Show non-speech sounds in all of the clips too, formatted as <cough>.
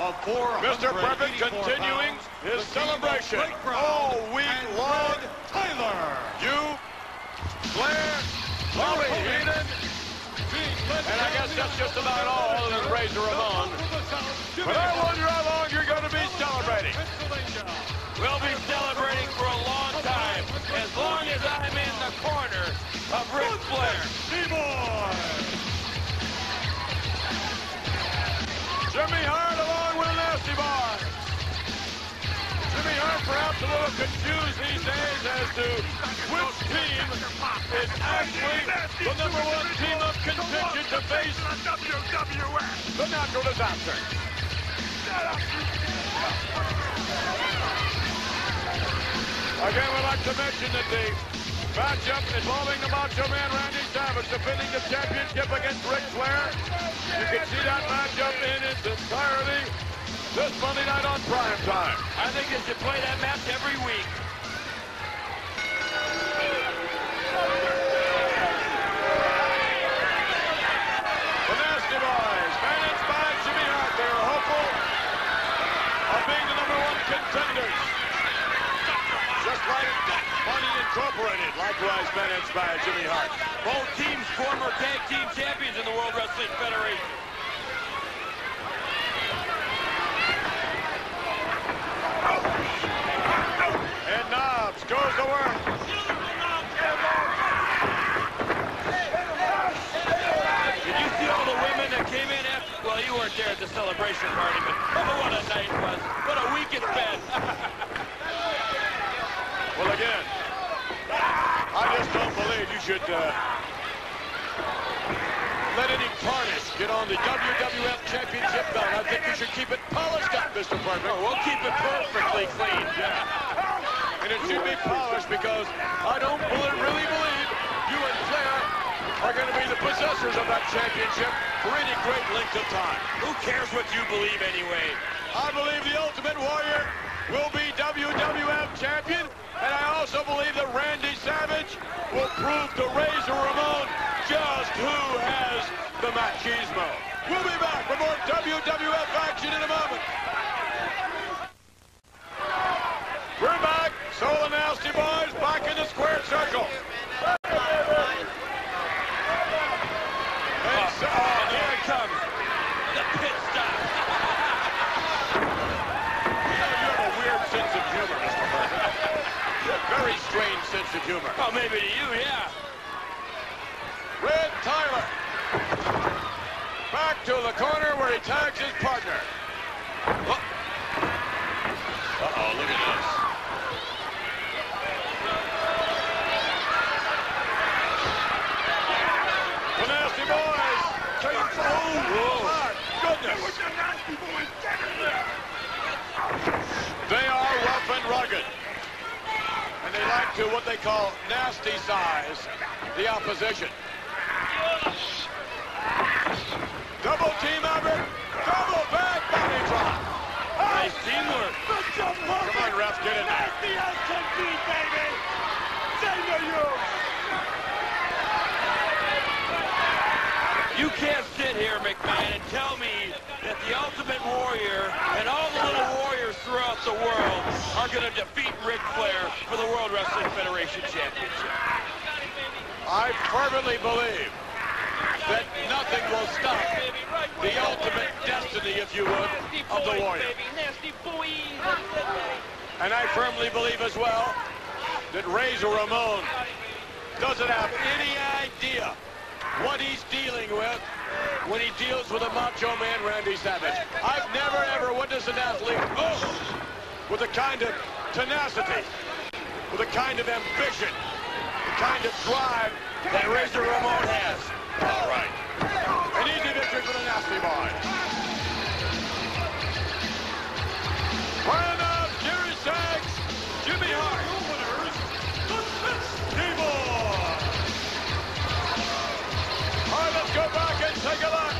of 484 Mr. Perfect continuing his the king of celebration all week long. Tyler. You, Flair, Bobby Heenan, and I guess that's just about all than Razor Ramon. But I wonder how long you're going to be celebrating. We'll be celebrating for a long time, as long as I'm in the corner of Ric Flair. A little confused these days as to which team is actually the number one team of contention to face the natural disaster. Again, we'd like to mention that the matchup involving the Macho Man Randy Savage defending the championship against Ric Flair. You can see that matchup in its entirety this Monday night on prime time. I think they should play that match every week. The Nasty Boys, managed by Jimmy Hart. They are hopeful of being the number one contenders. Just like Money Incorporated, likewise managed by Jimmy Hart. Both teams former tag team champions in the World Wrestling Federation. And Knobbs goes to work. Did you see all the women that came in after? Weren't there at the celebration party, but oh, what a night it was. What a week it's been. <laughs> Well, again, I just don't believe you should uh, let any tarnish get on the WWF Championship belt. I think you should keep it polished up, Mr. Perfect. Oh, we'll keep it perfectly clean. <laughs> And it should be polished because I don't believe, really believe you and Flair are going to be the possessors of that championship for any great length of time. Who cares what you believe anyway? I believe the Ultimate Warrior will be WWF champion, and I also believe that Randy Savage will prove to Razor Ramon just who has the machismo. We'll be back for more WWF action in a moment. We're back. So the Nasty Boys back in the square circle. And so, And here it comes. The pit stop. you have a weird sense of humor, Mr. Perfect. Very strange sense of humor. Well, maybe to you, yeah. Red Tyler. Back to the corner where he tags his partner. Oh. Uh-oh, look at this. The Nasty Boys. Oh, my goodness. They are rough and rugged. And they like to what they call nasty size the opposition. Double team effort. Double back body drop. Nice teamwork. Come on, ref, get it. Nasty SKT, baby. in there. You can't sit here, McMahon, and tell me that the Ultimate Warrior and all the little warriors throughout the world are going to defeat Ric Flair for the World Wrestling Federation Championship. I fervently believe that nothing will stop the ultimate destiny, if you would, of the Warrior. And I firmly believe as well that Razor Ramon doesn't have any idea what he's dealing with when he deals with a Macho Man Randy Savage. I've never ever witnessed an athlete oh, with a kind of tenacity, with a kind of ambition, the kind of drive that Razor Ramon has. All right. An easy victory for the Nasty Boys. Brian Knobbs, Jerry Saggs, Jimmy Hart. All right, let's go back and take a look.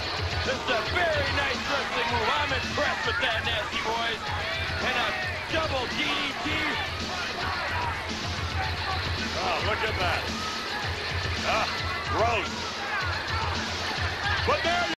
This is a very nice wrestling move. I'm impressed with that, Nasty Boys. And a double DDT. Oh, look at that. Ah, gross. But there